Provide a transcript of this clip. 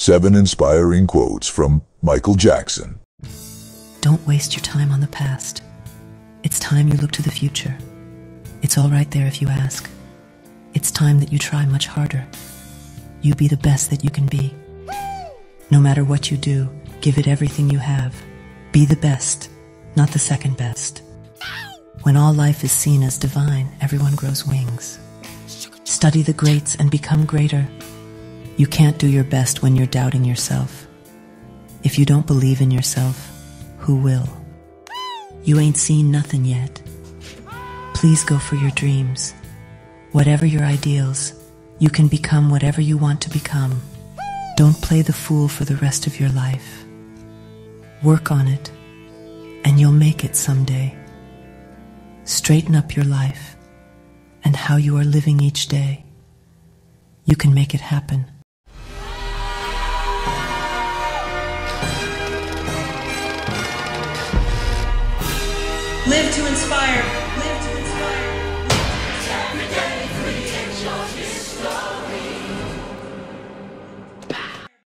Seven inspiring quotes from Michael Jackson. Don't waste your time on the past. It's time you look to the future. It's all right there if you ask. It's time that you try much harder. You be the best that you can be. No matter what you do, give it everything you have. Be the best, not the second best. When all life is seen as divine, everyone grows wings. Study the greats and become greater. You can't do your best when you're doubting yourself. If you don't believe in yourself, who will? You ain't seen nothing yet. Please go for your dreams. Whatever your ideals, you can become whatever you want to become. Don't play the fool for the rest of your life. Work on it, and you'll make it someday. Straighten up your life and how you are living each day. You can make it happen. Live to inspire. Live to